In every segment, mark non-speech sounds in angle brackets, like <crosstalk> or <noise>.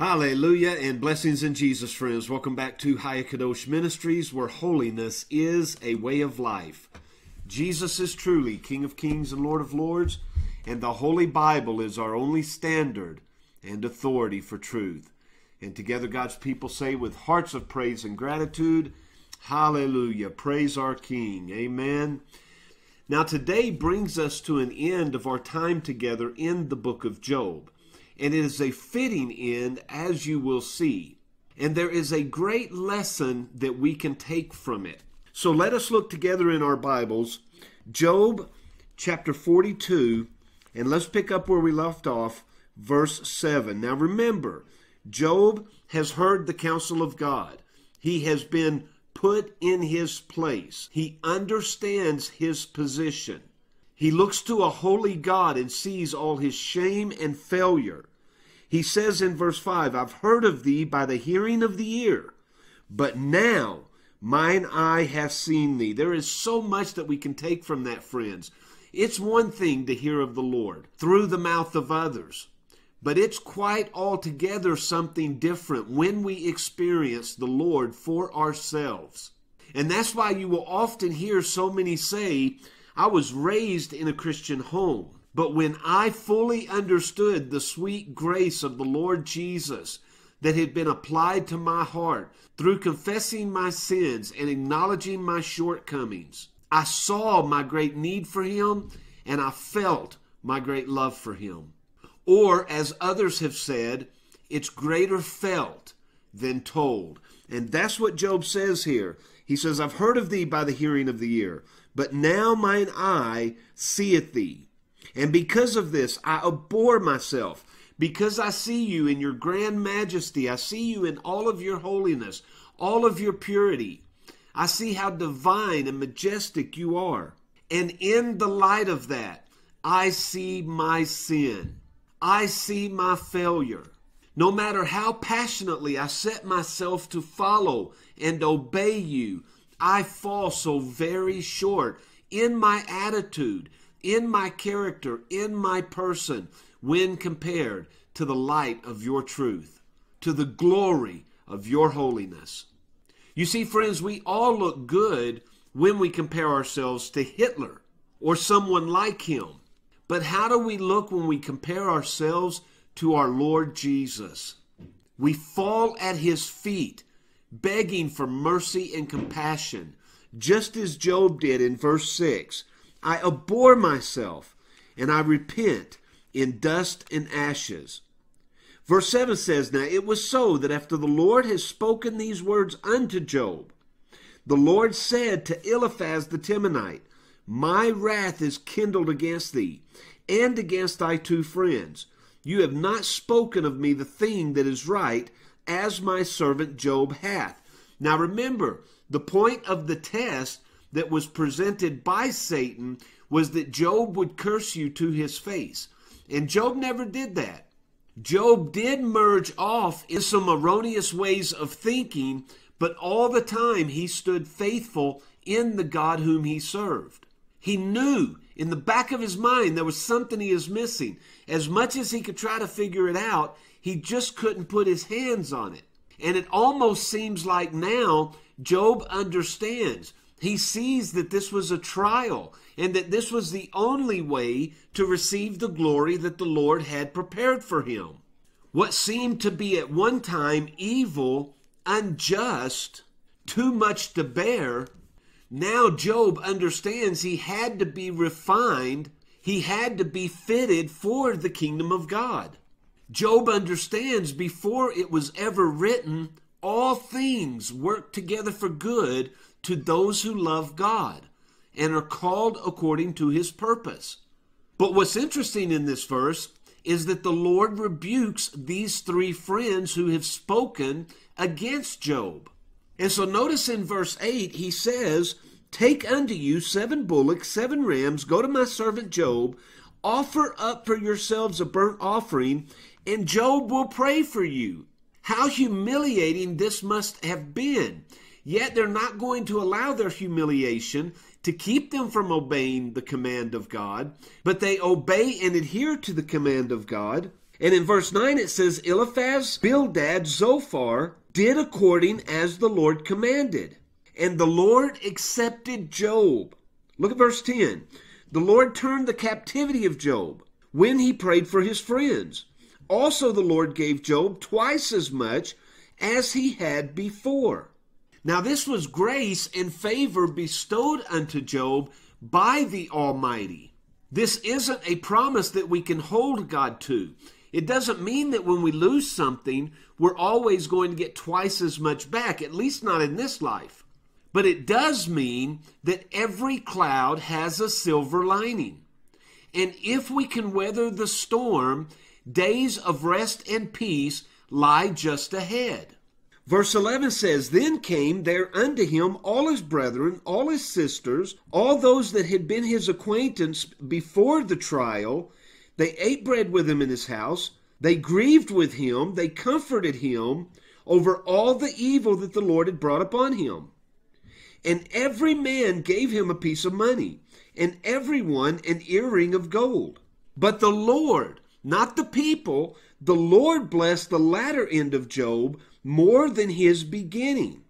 Hallelujah and blessings in Jesus, friends. Welcome back to Hayakadosh Ministries, where holiness is a way of life. Jesus is truly King of Kings and Lord of Lords, and the Holy Bible is our only standard and authority for truth. And together, God's people say with hearts of praise and gratitude, Hallelujah. Praise our King. Amen. Now, today brings us to an end of our time together in the book of Job and it is a fitting end, as you will see. And there is a great lesson that we can take from it. So let us look together in our Bibles, Job chapter 42, and let's pick up where we left off, verse 7. Now remember, Job has heard the counsel of God, he has been put in his place, he understands his position. He looks to a holy God and sees all his shame and failure. He says in verse 5, I've heard of thee by the hearing of the ear, but now mine eye hath seen thee. There is so much that we can take from that, friends. It's one thing to hear of the Lord through the mouth of others, but it's quite altogether something different when we experience the Lord for ourselves. And that's why you will often hear so many say, I was raised in a Christian home. But when I fully understood the sweet grace of the Lord Jesus that had been applied to my heart through confessing my sins and acknowledging my shortcomings, I saw my great need for Him and I felt my great love for Him. Or, as others have said, it's greater felt than told. And that's what Job says here. He says, I've heard of thee by the hearing of the ear, but now mine eye seeth thee. And because of this, I abhor myself. Because I see you in your grand majesty, I see you in all of your holiness, all of your purity. I see how divine and majestic you are. And in the light of that, I see my sin. I see my failure. No matter how passionately I set myself to follow and obey you, I fall so very short in my attitude, in my character, in my person, when compared to the light of your truth, to the glory of your holiness. You see, friends, we all look good when we compare ourselves to Hitler or someone like him. But how do we look when we compare ourselves to our Lord Jesus? We fall at his feet, begging for mercy and compassion, just as Job did in verse 6 I abhor myself, and I repent in dust and ashes. Verse 7 says, Now it was so that after the Lord had spoken these words unto Job, the Lord said to Eliphaz the Temanite, My wrath is kindled against thee, and against thy two friends. You have not spoken of me the thing that is right, as my servant Job hath. Now remember, the point of the test that was presented by Satan was that Job would curse you to his face. And Job never did that. Job did merge off in some erroneous ways of thinking, but all the time he stood faithful in the God whom he served. He knew in the back of his mind there was something he was missing. As much as he could try to figure it out, he just couldn't put his hands on it. And it almost seems like now Job understands he sees that this was a trial and that this was the only way to receive the glory that the Lord had prepared for him. What seemed to be at one time evil, unjust, too much to bear, now Job understands he had to be refined, he had to be fitted for the kingdom of God. Job understands before it was ever written, all things work together for good to those who love God and are called according to his purpose. But what's interesting in this verse is that the Lord rebukes these three friends who have spoken against Job. And so notice in verse 8, he says, Take unto you seven bullocks, seven rams, go to my servant Job, offer up for yourselves a burnt offering, and Job will pray for you. How humiliating this must have been. Yet they're not going to allow their humiliation to keep them from obeying the command of God, but they obey and adhere to the command of God. And in verse 9 it says, Eliphaz, Bildad, Zophar did according as the Lord commanded. And the Lord accepted Job. Look at verse 10. The Lord turned the captivity of Job when he prayed for his friends. Also, the Lord gave Job twice as much as he had before. Now, this was grace and favor bestowed unto Job by the Almighty. This isn't a promise that we can hold God to. It doesn't mean that when we lose something, we're always going to get twice as much back, at least not in this life. But it does mean that every cloud has a silver lining. And if we can weather the storm, days of rest and peace lie just ahead. Verse 11 says, Then came there unto him all his brethren, all his sisters, all those that had been his acquaintance before the trial. They ate bread with him in his house. They grieved with him. They comforted him over all the evil that the Lord had brought upon him. And every man gave him a piece of money, and every one an earring of gold. But the Lord, not the people, the Lord blessed the latter end of Job more than his beginning.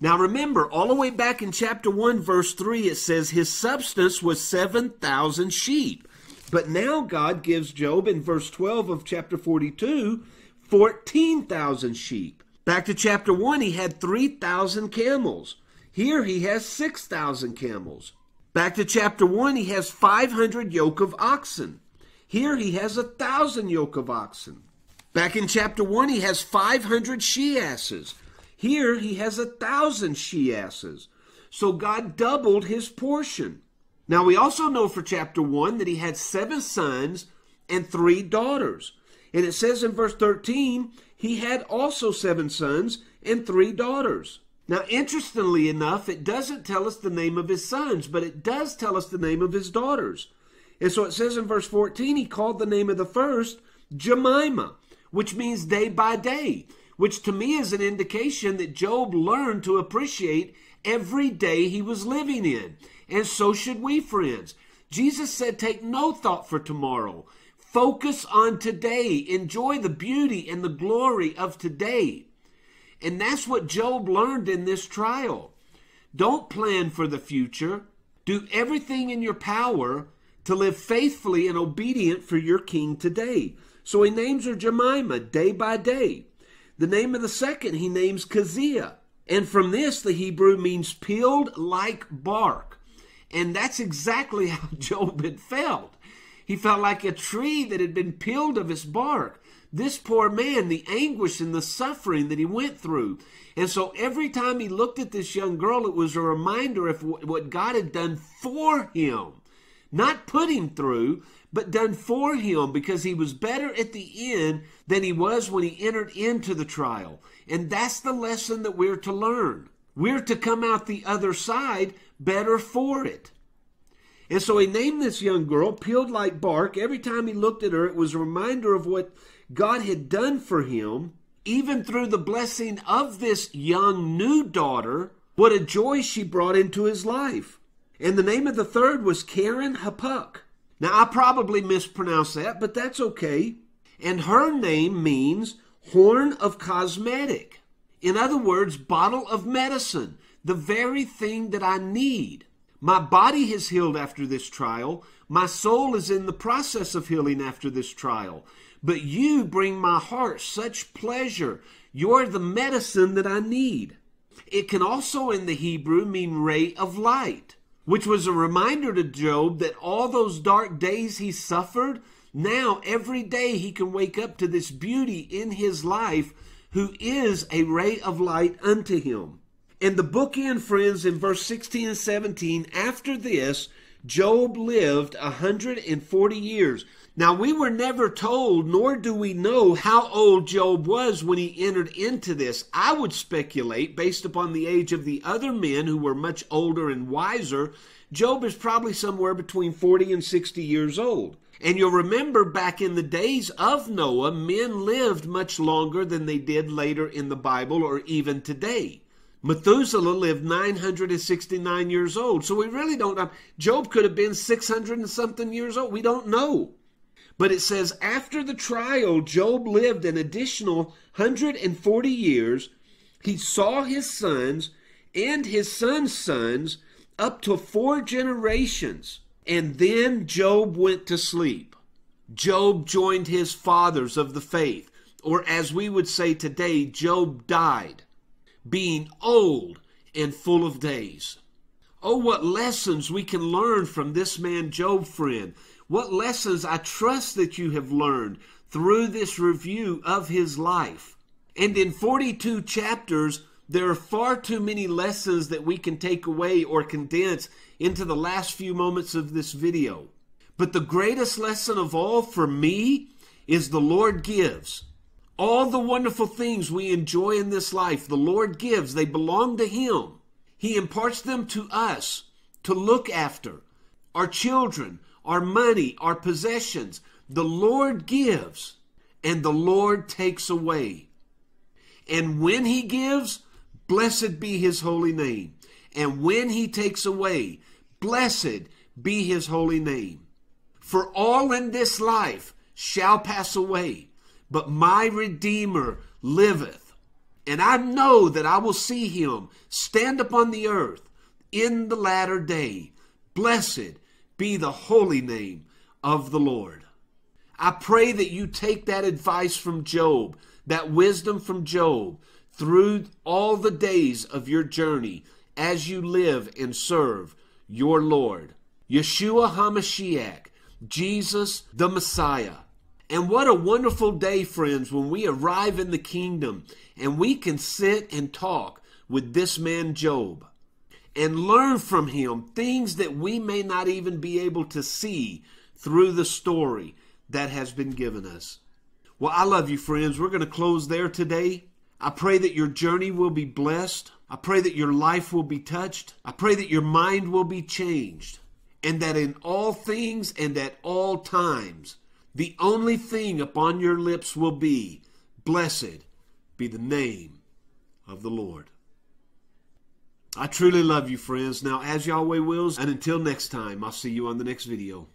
Now remember, all the way back in chapter 1, verse 3, it says his substance was 7,000 sheep. But now God gives Job in verse 12 of chapter 42 14,000 sheep. Back to chapter 1, he had 3,000 camels. Here he has 6,000 camels. Back to chapter 1, he has 500 yoke of oxen. Here he has a thousand yoke of oxen. Back in chapter 1, he has 500 she asses. Here he has a thousand she asses. So God doubled his portion. Now we also know for chapter 1 that he had seven sons and three daughters. And it says in verse 13, he had also seven sons and three daughters. Now, interestingly enough, it doesn't tell us the name of his sons, but it does tell us the name of his daughters. And so it says in verse 14, he called the name of the first Jemima, which means day by day, which to me is an indication that Job learned to appreciate every day he was living in. And so should we, friends. Jesus said, Take no thought for tomorrow. Focus on today. Enjoy the beauty and the glory of today. And that's what Job learned in this trial. Don't plan for the future. Do everything in your power to live faithfully and obedient for your king today. So he names her Jemima day by day. The name of the second he names Keziah. And from this, the Hebrew means peeled like bark. And that's exactly <laughs> how Job had felt. He felt like a tree that had been peeled of its bark this poor man, the anguish and the suffering that he went through. And so every time he looked at this young girl, it was a reminder of what God had done for him. Not put him through, but done for him because he was better at the end than he was when he entered into the trial. And that's the lesson that we're to learn. We're to come out the other side better for it. And so he named this young girl Peeled Like Bark. Every time he looked at her, it was a reminder of what God had done for him, even through the blessing of this young new daughter, what a joy she brought into his life. And the name of the third was Keren Happuch. Now, I probably mispronounced that, but that's okay. And her name means horn of cosmetic. In other words, bottle of medicine, the very thing that I need. My body has healed after this trial. My soul is in the process of healing after this trial. But you bring my heart such pleasure. You're the medicine that I need. It can also in the Hebrew mean ray of light, which was a reminder to Job that all those dark days he suffered, now every day he can wake up to this beauty in his life who is a ray of light unto him. And the bookend, friends, in verse 16 and 17, after this, Job lived a 140 years. Now, we were never told, nor do we know how old Job was when he entered into this. I would speculate, based upon the age of the other men who were much older and wiser, Job is probably somewhere between 40 and 60 years old. And you'll remember back in the days of Noah, men lived much longer than they did later in the Bible or even today. Methuselah lived 969 years old. So we really don't know. Job could have been 600 and something years old. We don't know. But it says, after the trial, Job lived an additional 140 years. He saw his sons and his sons' sons up to four generations. And then Job went to sleep. Job joined his fathers of the faith, or as we would say today, Job died, being old and full of days. Oh, what lessons we can learn from this man, Job, friend. What lessons I trust that you have learned through this review of his life. And in 42 chapters, there are far too many lessons that we can take away or condense into the last few moments of this video. But the greatest lesson of all for me is the Lord gives. All the wonderful things we enjoy in this life, the Lord gives. They belong to Him. He imparts them to us to look after. Our children, our money, our possessions. The Lord gives and the Lord takes away. And when He gives, blessed be His holy name. And when He takes away, blessed be His holy name. For all in this life shall pass away, but my Redeemer liveth and I know that I will see him stand upon the earth in the latter day. Blessed be the holy name of the Lord. I pray that you take that advice from Job, that wisdom from Job, through all the days of your journey as you live and serve your Lord. Yeshua HaMashiach, Jesus the Messiah. And what a wonderful day, friends, when we arrive in the kingdom and we can sit and talk with this man Job and learn from him things that we may not even be able to see through the story that has been given us. Well, I love you, friends. We're going to close there today. I pray that your journey will be blessed. I pray that your life will be touched. I pray that your mind will be changed. And that in all things and at all times, the only thing upon your lips will be, Blessed be the name of the Lord. I truly love you, friends. Now, as Yahweh wills, and until next time, I'll see you on the next video.